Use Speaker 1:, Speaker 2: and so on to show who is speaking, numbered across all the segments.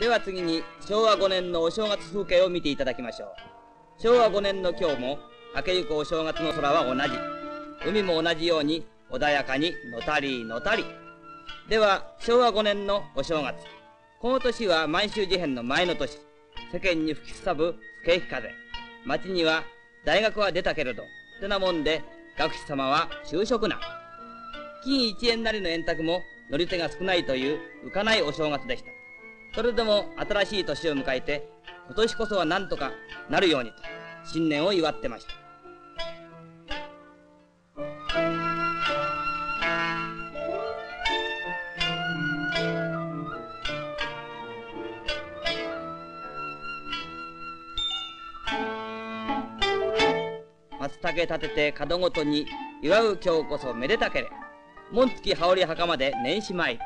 Speaker 1: では次に昭和5年のお正月風景を見ていただきましょう。昭和5年の今日も明けゆくお正月の空は同じ。海も同じように穏やかにのたりのたり。では昭和5年のお正月。この年は満州事変の前の年。世間に吹きすさぶ不景気風。町には大学は出たけれど、てなもんで学士様は就職難。金一円なりの円卓も乗り手が少ないという浮かないお正月でした。それでも新しい年を迎えて、今年こそは何とかなるようにと、新年を祝ってました。松茸立てて角ごとに祝う今日こそめでたけれ。紋付き羽織袴で年始参り。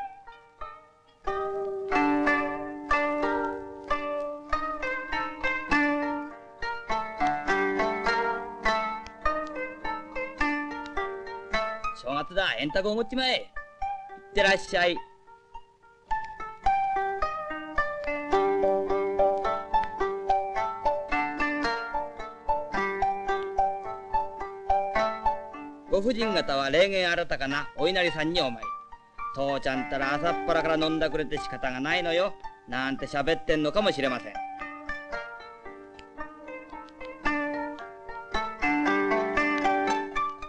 Speaker 1: 正月だ、円卓を持ちまえ。いってらっしゃい。ご婦人方は霊言新たかなお稲荷さんにお参り。父ちゃんたら朝っぱらから飲んだくれて仕方がないのよ。なんて喋ってんのかもしれません。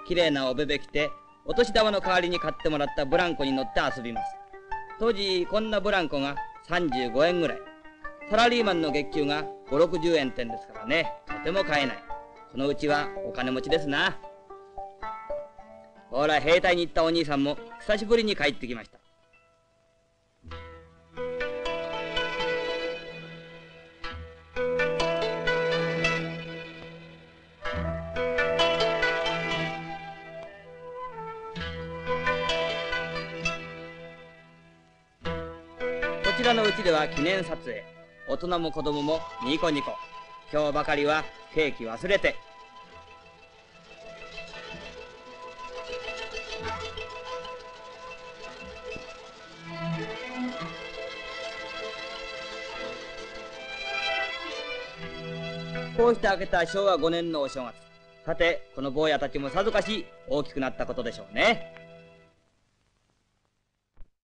Speaker 1: 綺麗なおべべ着て、お年玉の代わりに買ってもらったブランコに乗って遊びます。当時、こんなブランコが35円ぐらい。サラリーマンの月給が5、60円点ですからね、とても買えない。このうちはお金持ちですな。ほら、兵隊に行ったお兄さんも久しぶりに帰ってきました。ちらのうちでは記念撮影。大人も子供もニコニコ。今日ばかりはケーキ忘れて。こうして明けた昭和5年のお正月。さて、この坊やたちもさぞかし大きくなったことでしょうね。